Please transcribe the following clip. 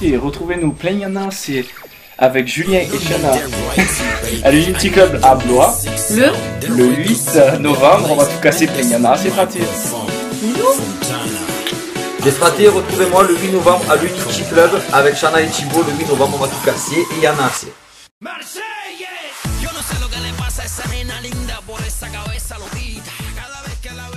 écouter et retrouver nous Plaignana, c'est avec Julien et Chana à l'Unity Club à Blois. Le 8 novembre, on va tout casser Plaignana, c'est pratique. Les fratés, retrouvez-moi le 8 novembre à l'Unity Club avec Chana et Chibo. Le 8 novembre, on va tout casser et Yana, c'est. Cada.